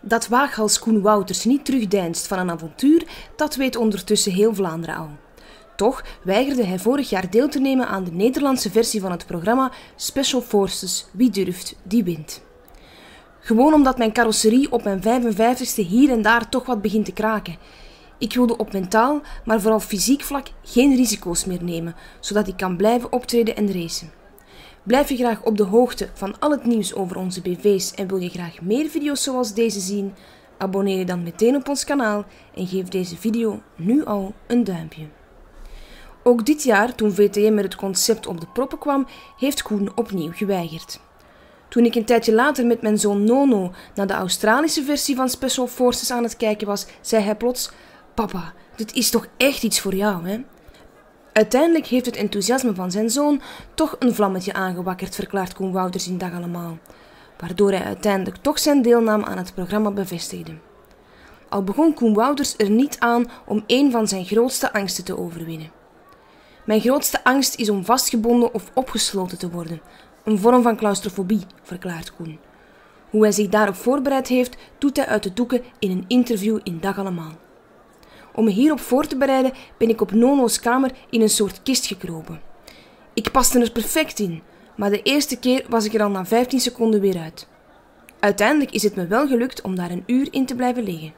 Dat waaghals Koen Wouters niet terugdeinst van een avontuur, dat weet ondertussen heel Vlaanderen al. Toch weigerde hij vorig jaar deel te nemen aan de Nederlandse versie van het programma Special Forces Wie durft, die wint. Gewoon omdat mijn carrosserie op mijn 55ste hier en daar toch wat begint te kraken. Ik wilde op mentaal, maar vooral fysiek vlak geen risico's meer nemen, zodat ik kan blijven optreden en racen. Blijf je graag op de hoogte van al het nieuws over onze BV's en wil je graag meer video's zoals deze zien? Abonneer je dan meteen op ons kanaal en geef deze video nu al een duimpje. Ook dit jaar, toen VTM met het concept op de proppen kwam, heeft Koen opnieuw geweigerd. Toen ik een tijdje later met mijn zoon Nono naar de Australische versie van Special Forces aan het kijken was, zei hij plots: Papa, dit is toch echt iets voor jou, hè? Uiteindelijk heeft het enthousiasme van zijn zoon toch een vlammetje aangewakkerd, verklaart Koen Wouters in Dag Allemaal, waardoor hij uiteindelijk toch zijn deelname aan het programma bevestigde. Al begon Koen Wouters er niet aan om een van zijn grootste angsten te overwinnen. Mijn grootste angst is om vastgebonden of opgesloten te worden, een vorm van claustrofobie, verklaart Koen. Hoe hij zich daarop voorbereid heeft, doet hij uit de doeken in een interview in Dag Allemaal. Om me hierop voor te bereiden ben ik op Nono's kamer in een soort kist gekropen. Ik paste er perfect in, maar de eerste keer was ik er al na 15 seconden weer uit. Uiteindelijk is het me wel gelukt om daar een uur in te blijven liggen.